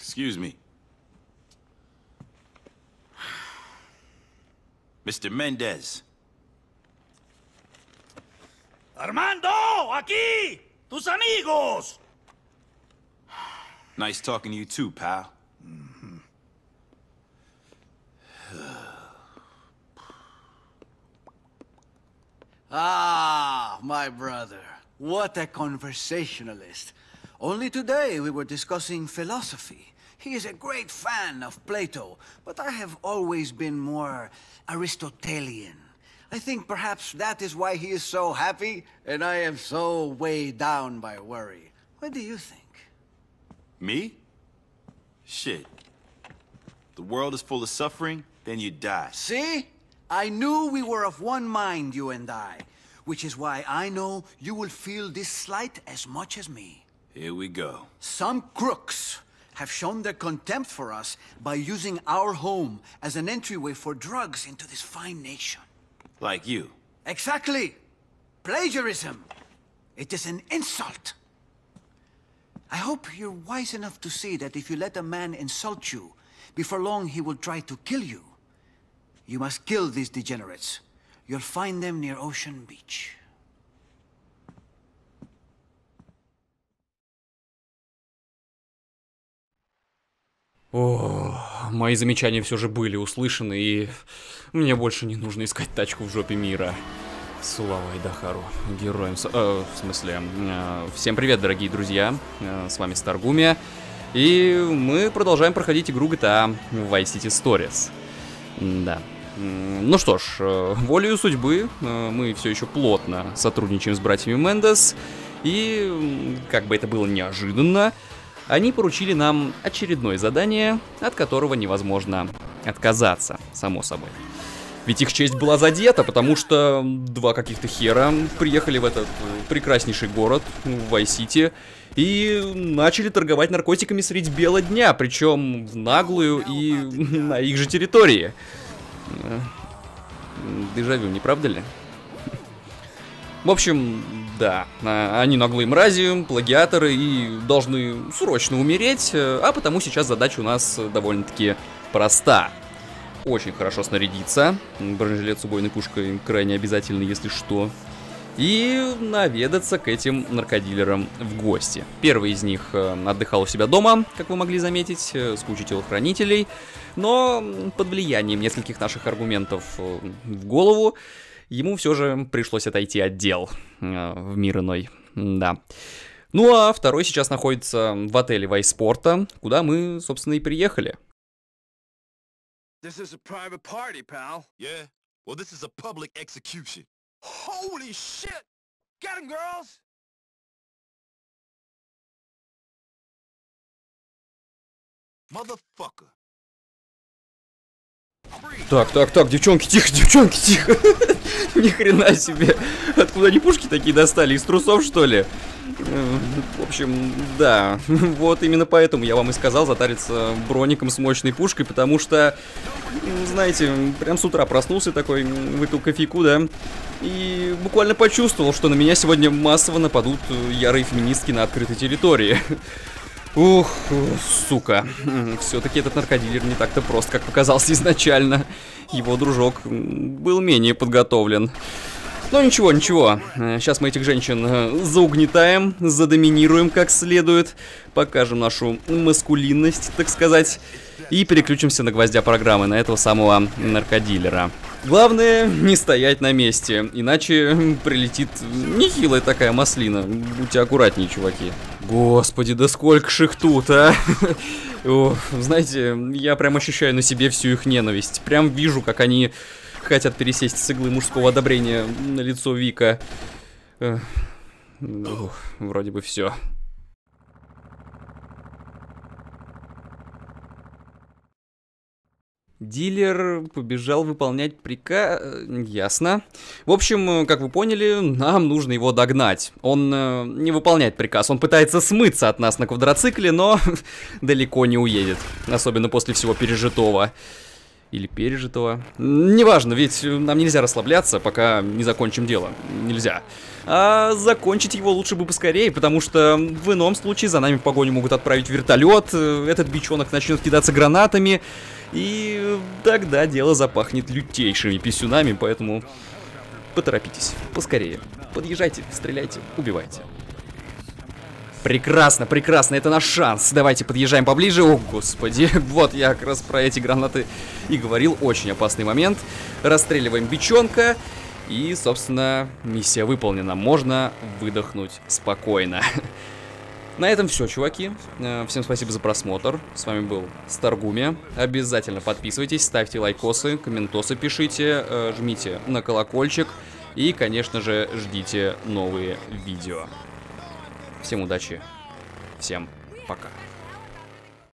Excuse me. Mr. Mendez. Armando, aquí, tus amigos. Nice talking to you too, pal. Ah, my brother. What a conversationalist. Only today we were discussing philosophy. He is a great fan of Plato, but I have always been more Aristotelian. I think perhaps that is why he is so happy, and I am so weighed down by worry. What do you think? Me? Shit. The world is full of suffering, then you die. See? I knew we were of one mind, you and I. Which is why I know you will feel this slight as much as me. Here we go. Some crooks have shown their contempt for us by using our home as an entryway for drugs into this fine nation. Like you. Exactly! Plagiarism! It is an insult! I hope you're wise enough to see that if you let a man insult you, before long he will try to kill you. You must kill these degenerates. You'll find them near Ocean Beach. О, мои замечания все же были услышаны, и мне больше не нужно искать тачку в жопе мира. Слава Айдахару, героем... с- э, в смысле... э, всем привет, дорогие друзья, э, с вами Старгумия, и мы продолжаем проходить игру GTA Vice City Stories. Да. Ну что ж, э, волею судьбы э, мы все еще плотно сотрудничаем с братьями Мендес, и, как бы это было неожиданно, они поручили нам очередное задание, от которого невозможно отказаться, само собой. Ведь их честь была задета, потому что два каких-то хера приехали в этот э, прекраснейший город, в Вайсити, и начали торговать наркотиками средь бела дня, причем в наглую и на их же территории. Э, Дежавю, не правда ли? В общем, да, а, они наглые мрази, плагиаторы и должны срочно умереть, э, а потому сейчас задача у нас довольно-таки проста. Очень хорошо снарядиться, бронежилет с убойной пушкой крайне обязательно, если что, и наведаться к этим наркодилерам в гости. Первый из них э, отдыхал у себя дома, как вы могли заметить, э, с кучей телохранителей, но под влиянием нескольких наших аргументов в голову ему все же пришлось отойти от дел э, в мир иной. Да. Ну а второй сейчас находится в отеле Вайспорта, куда мы, собственно, и приехали. This is a private party, pal. Yeah? Well, this is a public execution. Holy shit! Get him, girls! Motherfucker. Так, так, так, девчонки, тихо, девчонки, тихо. Ни хрена себе. Откуда они пушки такие достали? Из трусов, что ли? В общем, да. Вот именно поэтому я вам и сказал затариться броником с мощной пушкой, потому что, знаете, прям с утра проснулся такой, выпил кофейку, да, и буквально почувствовал, что на меня сегодня массово нападут ярые феминистки на открытой территории. Ух, сука. Все-таки этот наркодилер не так-то прост, как показался изначально. Его дружок был менее подготовлен. Но ничего, ничего. Сейчас мы этих женщин э, заугнетаем, задоминируем как следует, покажем нашу маскулинность, так сказать, и переключимся на гвоздя программы, на этого самого наркодилера. Главное, не стоять на месте, иначе прилетит нехилая такая маслина. Будьте аккуратнее, чуваки. Господи, да сколько ж их тут, а? Знаете, я прям ощущаю на себе всю их ненависть. Прям вижу, как они хотят пересесть с иглы мужского одобрения на лицо Вика. Эх, вроде бы все. Дилер побежал выполнять приказ... Ясно. В общем, э, как вы поняли, нам нужно его догнать. Он э, не выполняет приказ, он пытается смыться от нас на квадроцикле, но далеко не уедет. Особенно после всего пережитого. Или пережитого. Неважно, ведь нам нельзя расслабляться, пока не закончим дело. Нельзя. А закончить его лучше бы поскорее, потому что в ином случае за нами в погоню могут отправить вертолет, э, этот бичонок начнет кидаться гранатами, и тогда дело запахнет лютейшими писюнами, поэтому поторопитесь, поскорее. Подъезжайте, стреляйте, убивайте. Прекрасно, прекрасно, это наш шанс. Давайте подъезжаем поближе. О, господи, вот я как раз про эти гранаты и говорил. Очень опасный момент. Расстреливаем бичонка. И, собственно, миссия выполнена. Можно выдохнуть спокойно. На этом все, чуваки. Э, всем спасибо за просмотр. С вами был Старгуми. Обязательно подписывайтесь, ставьте лайкосы, комментосы пишите, э, жмите на колокольчик. И, конечно же, ждите новые видео. Всем удачи. Всем пока.